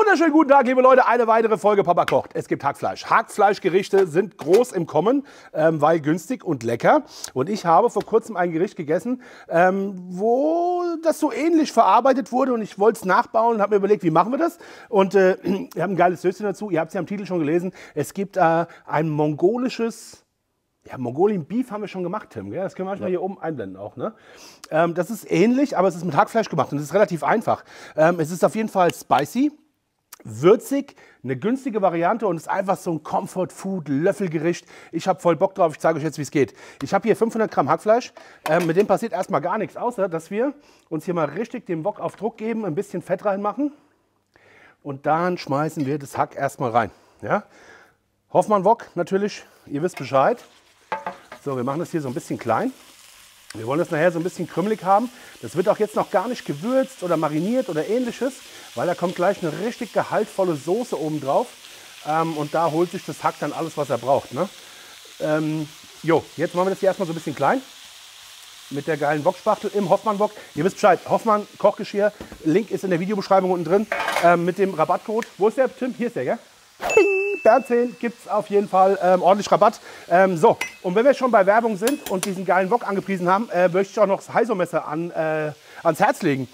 wunderschönen guten Tag, liebe Leute. Eine weitere Folge Papa kocht. Es gibt Hackfleisch. Hackfleischgerichte sind groß im Kommen, ähm, weil günstig und lecker. Und ich habe vor kurzem ein Gericht gegessen, ähm, wo das so ähnlich verarbeitet wurde. Und ich wollte es nachbauen und habe mir überlegt, wie machen wir das? Und äh, wir haben ein geiles Söschen dazu. Ihr habt es ja am Titel schon gelesen. Es gibt äh, ein mongolisches ja, Mongolian Beef haben wir schon gemacht, Tim. Gell? Das können wir manchmal ja. hier oben einblenden auch. Ne? Ähm, das ist ähnlich, aber es ist mit Hackfleisch gemacht und es ist relativ einfach. Ähm, es ist auf jeden Fall spicy würzig, eine günstige Variante und ist einfach so ein Comfort-Food-Löffelgericht. Ich habe voll Bock drauf, ich zeige euch jetzt, wie es geht. Ich habe hier 500 Gramm Hackfleisch. Ähm, mit dem passiert erstmal gar nichts, außer dass wir uns hier mal richtig den Wok auf Druck geben, ein bisschen Fett reinmachen und dann schmeißen wir das Hack erstmal rein. Ja? Hoffmann-Wok natürlich, ihr wisst Bescheid. So, wir machen das hier so ein bisschen klein. Wir wollen das nachher so ein bisschen krümelig haben. Das wird auch jetzt noch gar nicht gewürzt oder mariniert oder ähnliches, weil da kommt gleich eine richtig gehaltvolle Soße oben drauf. Ähm, und da holt sich das Hack dann alles, was er braucht. Ne? Ähm, jo, jetzt machen wir das hier erstmal so ein bisschen klein. Mit der geilen Wokspachtel im Hoffmann-Wok. Ihr wisst Bescheid, Hoffmann Kochgeschirr. Link ist in der Videobeschreibung unten drin. Ähm, mit dem Rabattcode. Wo ist der, Tim? Hier ist der, gell? Bing! Bernzehn gibt es auf jeden Fall ähm, ordentlich Rabatt. Ähm, so, und wenn wir schon bei Werbung sind und diesen geilen Wok angepriesen haben, äh, möchte ich auch noch das Heiso-Messer an, äh, ans Herz legen.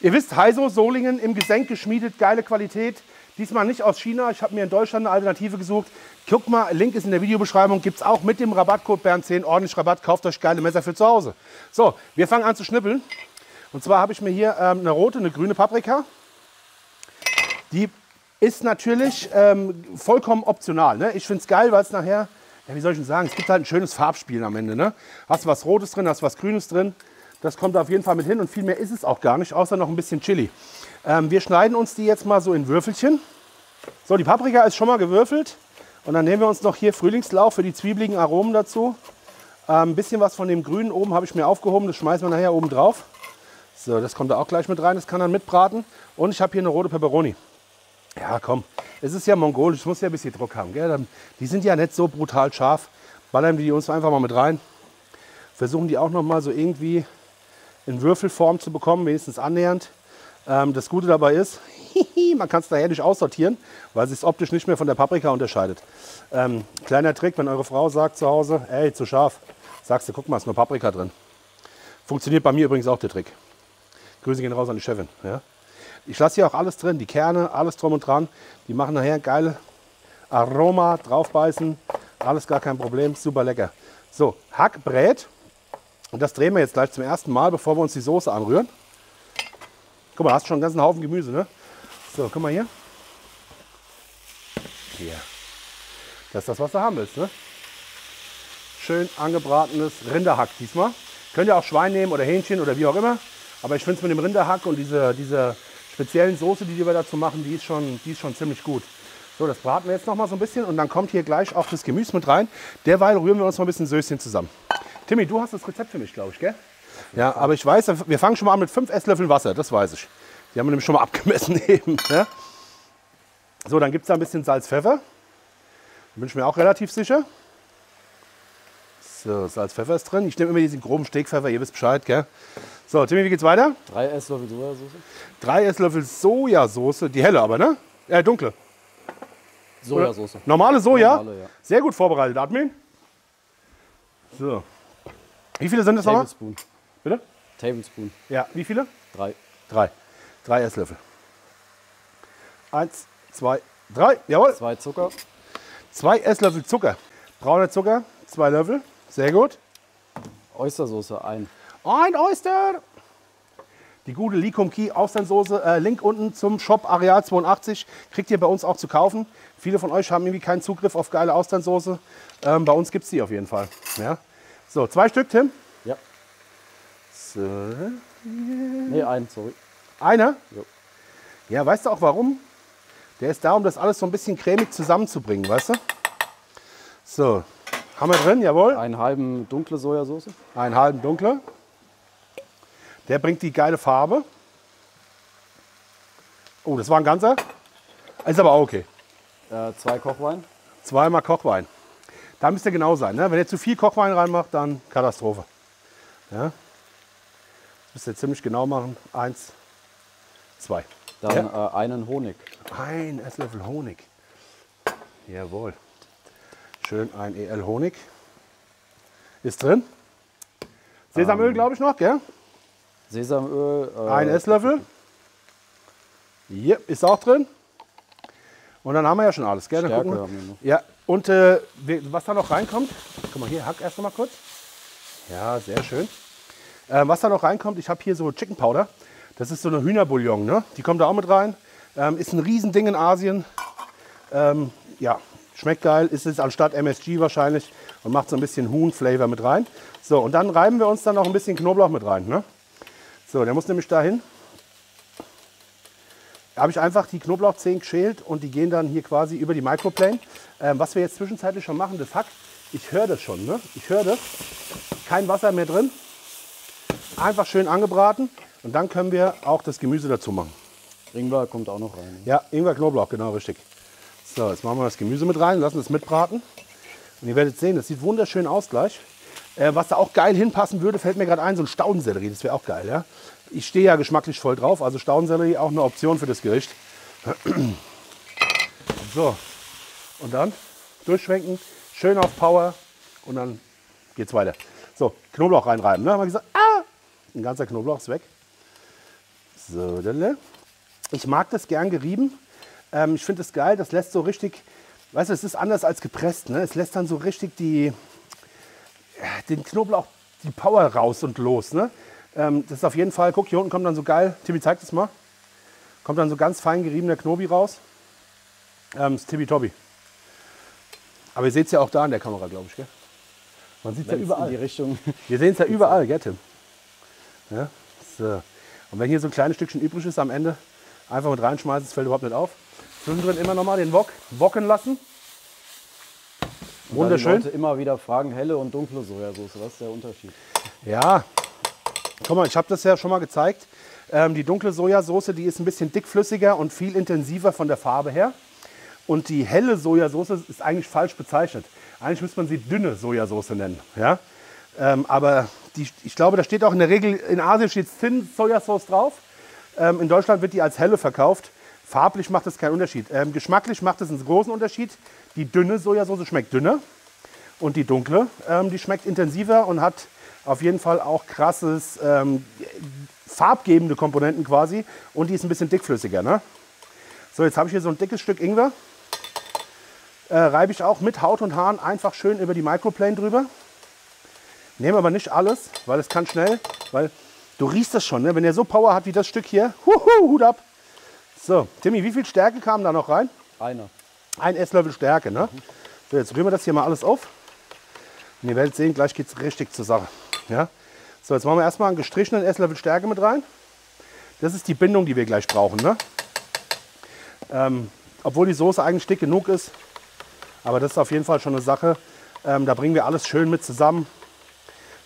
Ihr wisst, Heiso, Solingen im Gesenk geschmiedet, geile Qualität. Diesmal nicht aus China. Ich habe mir in Deutschland eine Alternative gesucht. Guck mal, Link ist in der Videobeschreibung. Gibt es auch mit dem Rabattcode Bern10 ordentlich Rabatt. Kauft euch geile Messer für zu Hause. So, wir fangen an zu schnippeln. Und zwar habe ich mir hier ähm, eine rote, eine grüne Paprika. Die ist natürlich ähm, vollkommen optional. Ne? Ich finde es geil, weil es nachher, ja, wie soll ich denn sagen, es gibt halt ein schönes Farbspiel am Ende. Ne? Hast du was Rotes drin, hast was Grünes drin. Das kommt auf jeden Fall mit hin und viel mehr ist es auch gar nicht, außer noch ein bisschen Chili. Ähm, wir schneiden uns die jetzt mal so in Würfelchen. So, die Paprika ist schon mal gewürfelt. Und dann nehmen wir uns noch hier Frühlingslauch für die zwiebeligen Aromen dazu. Ähm, ein bisschen was von dem Grünen oben habe ich mir aufgehoben, das schmeißen wir nachher oben drauf. So, das kommt da auch gleich mit rein, das kann dann mitbraten. Und ich habe hier eine rote Peperoni. Ja, komm, es ist ja mongolisch, es muss ja ein bisschen Druck haben. Gell? Die sind ja nicht so brutal scharf. Ballern wir die uns einfach mal mit rein. Versuchen die auch noch mal so irgendwie in Würfelform zu bekommen, wenigstens annähernd. Ähm, das Gute dabei ist, man kann es daher nicht aussortieren, weil es sich optisch nicht mehr von der Paprika unterscheidet. Ähm, kleiner Trick, wenn eure Frau sagt zu Hause, ey, zu scharf, sagst du, guck mal, ist nur Paprika drin. Funktioniert bei mir übrigens auch der Trick. Grüße gehen raus an die Chefin. Ja? Ich lasse hier auch alles drin, die Kerne, alles drum und dran. Die machen nachher geile Aroma, draufbeißen, alles gar kein Problem, super lecker. So, Hackbrät. Und das drehen wir jetzt gleich zum ersten Mal, bevor wir uns die Soße anrühren. Guck mal, hast schon einen ganzen Haufen Gemüse, ne? So, guck mal hier. Hier. Das ist das, was du haben willst, ne? Schön angebratenes Rinderhack diesmal. Könnt ihr auch Schwein nehmen oder Hähnchen oder wie auch immer. Aber ich finde es mit dem Rinderhack und diese, diese speziellen Soße, die wir dazu machen, die ist schon, die ist schon ziemlich gut. So, das braten wir jetzt noch mal so ein bisschen und dann kommt hier gleich auch das Gemüse mit rein. Derweil rühren wir uns mal ein bisschen Söschen zusammen. Timmy, du hast das Rezept für mich, glaube ich, gell? Ja, aber ich weiß, wir fangen schon mal an mit 5 Esslöffeln Wasser, das weiß ich. Die haben wir nämlich schon mal abgemessen eben. Ja? So, dann gibt es da ein bisschen Salz, Pfeffer. Da bin ich mir auch relativ sicher. So, Salz, Pfeffer ist drin. Ich nehme immer diesen groben Stegpfeffer, ihr wisst Bescheid, gell? So, Timmy, wie geht's weiter? Drei Esslöffel Sojasauce. Drei Esslöffel Sojasauce, die helle aber, ne? Äh, dunkle. Sojasauce. Oder normale Soja? Normale, ja. Sehr gut vorbereitet, Admin. So. Wie viele sind das nochmal? Tablespoon. Bitte? Tablespoon. Ja, wie viele? Drei. Drei. Drei Esslöffel. Eins, zwei, drei. Jawohl. Zwei Zucker. Zwei Esslöffel Zucker. Brauner Zucker, zwei Löffel. Sehr gut. Oystersoße, ein. Ein Oyster! Die gute Likum Key Austernsoße, äh, Link unten zum Shop Areal 82, kriegt ihr bei uns auch zu kaufen. Viele von euch haben irgendwie keinen Zugriff auf geile Austernsoße. Ähm, bei uns gibt es die auf jeden Fall. Ja. So, zwei Stück, Tim? Ja. So. Nee, ein, sorry. Einer? Jo. Ja, weißt du auch warum? Der ist da, um das alles so ein bisschen cremig zusammenzubringen, weißt du? So, haben wir drin, jawohl. Einen halben dunkle Sojasauce. Einen halben dunkle. Der bringt die geile Farbe. Oh, das war ein ganzer. Ist aber auch okay. Äh, zwei Kochwein. Zweimal Kochwein. Da müsst ihr genau sein. Ne? Wenn ihr zu viel Kochwein reinmacht, dann Katastrophe. Ja? Das müsst ihr ziemlich genau machen. Eins, zwei. Dann äh, einen Honig. Ein Esslöffel Honig. Jawohl. Schön ein EL Honig. Ist drin. Sesamöl, glaube ich, noch, gell? Sesamöl. Äh, Ein Esslöffel. Hier ist auch drin. Und dann haben wir ja schon alles, gell? Stärke gucken. Ja, und äh, was da noch reinkommt, guck mal hier, hack erst noch mal kurz. Ja, sehr schön. Ähm, was da noch reinkommt, ich habe hier so Chicken Powder. Das ist so eine Hühnerbouillon, ne? Die kommt da auch mit rein. Ähm, ist ein Riesending in Asien. Ähm, ja, schmeckt geil. Ist es anstatt MSG wahrscheinlich und macht so ein bisschen Huhn-Flavor mit rein. So, und dann reiben wir uns dann noch ein bisschen Knoblauch mit rein, ne? So, der muss nämlich dahin. Da habe ich einfach die Knoblauchzehen geschält und die gehen dann hier quasi über die Microplane. Ähm, was wir jetzt zwischenzeitlich schon machen, das Hack, ich höre das schon, ne? Ich höre das. Kein Wasser mehr drin. Einfach schön angebraten und dann können wir auch das Gemüse dazu machen. Ingwer kommt auch noch rein. Ja, Ingwer, Knoblauch, genau richtig. So, jetzt machen wir das Gemüse mit rein, lassen es mitbraten. Und ihr werdet sehen, das sieht wunderschön aus gleich. Äh, was da auch geil hinpassen würde, fällt mir gerade ein, so ein Staudensellerie, das wäre auch geil. Ja? Ich stehe ja geschmacklich voll drauf, also Staudensellerie auch eine Option für das Gericht. So, und dann durchschwenken, schön auf Power und dann geht's weiter. So, Knoblauch reinreiben. Ne? Haben wir gesagt, ah! Ein ganzer Knoblauch ist weg. So, dann, ich mag das gern gerieben. Ähm, ich finde es geil, das lässt so richtig, weißt du, es ist anders als gepresst. Ne? Es lässt dann so richtig die, äh, den Knoblauch, die Power raus und los. Ne? Ähm, das ist auf jeden Fall, guck, hier unten kommt dann so geil, Tibi zeig das mal, kommt dann so ganz fein geriebener Knobi raus. Ähm, das ist Tibi-Tobi. Aber ihr seht es ja auch da in der Kamera, glaube ich. Gell? Man sieht es ja überall. in die Richtung. Wir sehen es ja überall, gell, Tim? Ja, so. Und wenn hier so ein kleines Stückchen übrig ist am Ende, einfach mit reinschmeißen, das fällt überhaupt nicht auf. Zwischendrin immer noch mal den Wok wocken lassen. Und Wunderschön. Die Leute immer wieder fragen, helle und dunkle Sojasauce. Was ist der Unterschied? Ja, guck mal, ich habe das ja schon mal gezeigt. Ähm, die dunkle Sojasauce, die ist ein bisschen dickflüssiger und viel intensiver von der Farbe her. Und die helle Sojasauce ist eigentlich falsch bezeichnet. Eigentlich müsste man sie dünne Sojasauce nennen. Ja? Ähm, aber die, ich glaube, da steht auch in der Regel, in Asien steht Thin Sojasauce drauf. Ähm, in Deutschland wird die als helle verkauft. Farblich macht das keinen Unterschied. Ähm, geschmacklich macht es einen großen Unterschied. Die dünne Sojasauce schmeckt dünner und die dunkle, ähm, die schmeckt intensiver und hat auf jeden Fall auch krasses ähm, farbgebende Komponenten quasi und die ist ein bisschen dickflüssiger. Ne? So, jetzt habe ich hier so ein dickes Stück Ingwer. Äh, reibe ich auch mit Haut und Haaren einfach schön über die Microplane drüber. Nehme aber nicht alles, weil es kann schnell, weil du riechst das schon, ne? wenn der so Power hat wie das Stück hier. Huhu, Hut ab. So, Timmy, wie viel Stärke kam da noch rein? Einer. Ein Esslöffel Stärke. Ne? So, jetzt rühren wir das hier mal alles auf. Und ihr werdet sehen, gleich geht es richtig zur Sache. Ja? So, jetzt machen wir erstmal einen gestrichenen Esslöffel Stärke mit rein. Das ist die Bindung, die wir gleich brauchen. Ne? Ähm, obwohl die Soße eigentlich dick genug ist. Aber das ist auf jeden Fall schon eine Sache. Ähm, da bringen wir alles schön mit zusammen.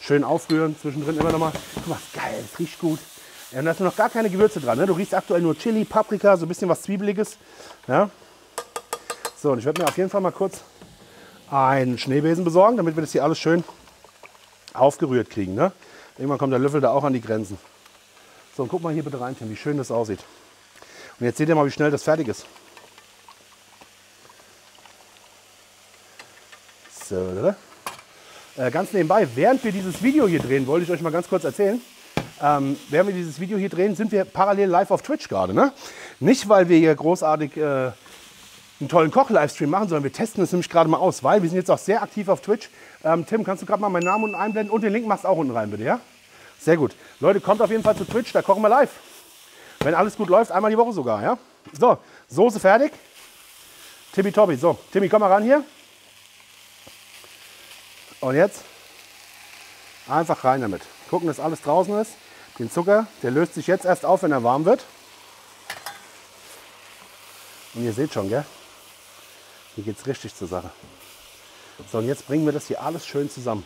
Schön aufrühren, zwischendrin immer noch mal. Guck mal, geil, riecht gut. Ja, und da sind noch gar keine Gewürze dran. Ne? Du riechst aktuell nur Chili, Paprika, so ein bisschen was Zwiebeliges. Ja? So, und ich werde mir auf jeden Fall mal kurz einen Schneebesen besorgen, damit wir das hier alles schön aufgerührt kriegen. Ne? Irgendwann kommt der Löffel da auch an die Grenzen. So, und guck mal hier bitte rein, Tim, wie schön das aussieht. Und jetzt seht ihr mal, wie schnell das fertig ist. So? Äh, ganz nebenbei, während wir dieses Video hier drehen, wollte ich euch mal ganz kurz erzählen. Ähm, während wir dieses Video hier drehen, sind wir parallel live auf Twitch gerade. Ne? Nicht, weil wir hier großartig äh, einen tollen Koch-Livestream machen, sondern wir testen es nämlich gerade mal aus, weil wir sind jetzt auch sehr aktiv auf Twitch. Ähm, Tim, kannst du gerade mal meinen Namen unten einblenden und den Link machst du auch unten rein, bitte, ja? Sehr gut. Leute, kommt auf jeden Fall zu Twitch, da kochen wir live. Wenn alles gut läuft, einmal die Woche sogar, ja? So, Soße fertig. Tibi-Tobi, so. Timmy, komm mal ran hier. Und jetzt einfach rein damit. Gucken, dass alles draußen ist. Den Zucker, der löst sich jetzt erst auf, wenn er warm wird. Und ihr seht schon, gell? Hier geht es richtig zur Sache. So, und jetzt bringen wir das hier alles schön zusammen.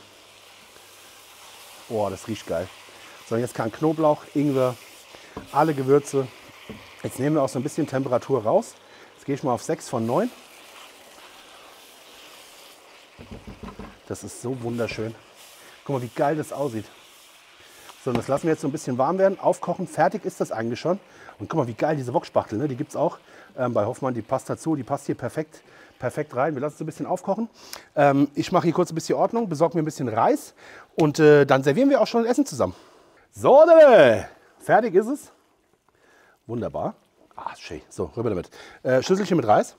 Boah, das riecht geil. So, und jetzt kann Knoblauch, Ingwer, alle Gewürze. Jetzt nehmen wir auch so ein bisschen Temperatur raus. Jetzt gehe ich mal auf 6 von 9. Das ist so wunderschön. Guck mal, wie geil das aussieht. So, das lassen wir jetzt so ein bisschen warm werden, aufkochen. Fertig ist das eigentlich schon. Und guck mal, wie geil diese Wokspachtel, ne? die gibt es auch ähm, bei Hoffmann. Die passt dazu, die passt hier perfekt, perfekt rein. Wir lassen es so ein bisschen aufkochen. Ähm, ich mache hier kurz ein bisschen Ordnung, besorge mir ein bisschen Reis und äh, dann servieren wir auch schon das Essen zusammen. So, fertig ist es. Wunderbar. Ah, schön. So, rüber damit. Äh, Schüsselchen mit Reis.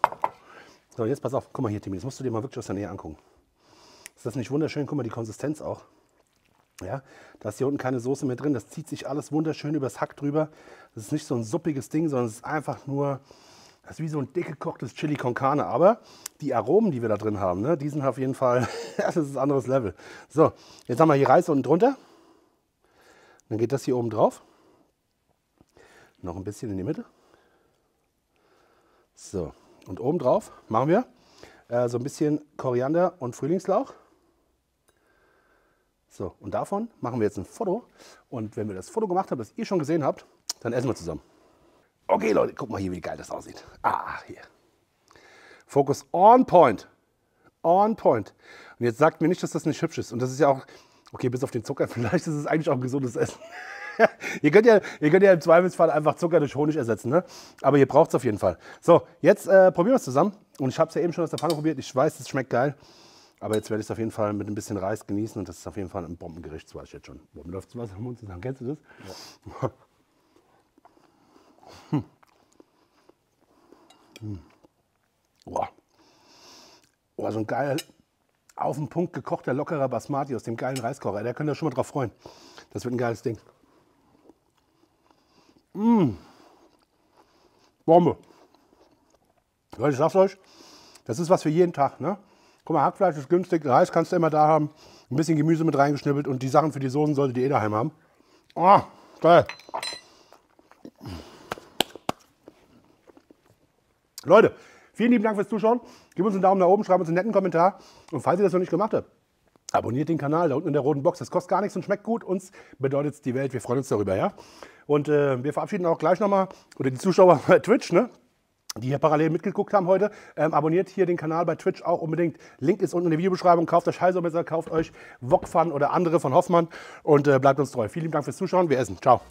So, jetzt pass auf. Guck mal hier, Timmy, das musst du dir mal wirklich aus der Nähe angucken. Ist das nicht wunderschön? Guck mal, die Konsistenz auch. Ja, da ist hier unten keine Soße mehr drin. Das zieht sich alles wunderschön übers Hack drüber. Das ist nicht so ein suppiges Ding, sondern es ist einfach nur, das ist wie so ein dick gekochtes Chili con Carne. Aber die Aromen, die wir da drin haben, ne, die sind auf jeden Fall, das ist ein anderes Level. So, jetzt haben wir hier Reis unten drunter. Dann geht das hier oben drauf. Noch ein bisschen in die Mitte. So, und oben drauf machen wir äh, so ein bisschen Koriander und Frühlingslauch. So, und davon machen wir jetzt ein Foto. Und wenn wir das Foto gemacht haben, das ihr schon gesehen habt, dann essen wir zusammen. Okay, Leute, guck mal hier, wie geil das aussieht. Ah, hier. Fokus on point. On point. Und jetzt sagt mir nicht, dass das nicht hübsch ist. Und das ist ja auch, okay, bis auf den Zucker, vielleicht ist es eigentlich auch ein gesundes Essen. ihr, könnt ja, ihr könnt ja im Zweifelsfall einfach Zucker durch Honig ersetzen, ne? aber ihr braucht es auf jeden Fall. So, jetzt äh, probieren wir es zusammen. Und ich habe es ja eben schon aus der Pfanne probiert. Ich weiß, es schmeckt geil. Aber jetzt werde ich es auf jeden Fall mit ein bisschen Reis genießen und das ist auf jeden Fall ein Bombengericht, das weiß ich jetzt schon. Boah, läuft das Wasser im Mund zusammen. Kennst du das? Ja. Hm. Boah. Boah, so ein geiler, auf den Punkt gekochter, lockerer Basmati aus dem geilen Reiskocher. Da könnt ihr schon mal drauf freuen. Das wird ein geiles Ding. Mmh. Bombe. Leute, ich sag's euch, das ist was für jeden Tag. Ne? Guck mal, Hackfleisch ist günstig, Reis kannst du immer da haben, ein bisschen Gemüse mit reingeschnippelt und die Sachen für die Soßen solltet ihr eh daheim haben. Oh, geil. Leute, vielen lieben Dank fürs Zuschauen. Gib uns einen Daumen nach oben, schreib uns einen netten Kommentar. Und falls ihr das noch nicht gemacht habt, abonniert den Kanal da unten in der roten Box. Das kostet gar nichts und schmeckt gut. Uns bedeutet es die Welt. Wir freuen uns darüber, ja? Und äh, wir verabschieden auch gleich nochmal, oder die Zuschauer bei Twitch, ne? Die hier parallel mitgeguckt haben heute, ähm, abonniert hier den Kanal bei Twitch auch unbedingt. Link ist unten in der Videobeschreibung. Kauft euch Heisermesser, kauft euch Wokfan oder andere von Hoffmann und äh, bleibt uns treu. Vielen Dank fürs Zuschauen. Wir essen. Ciao.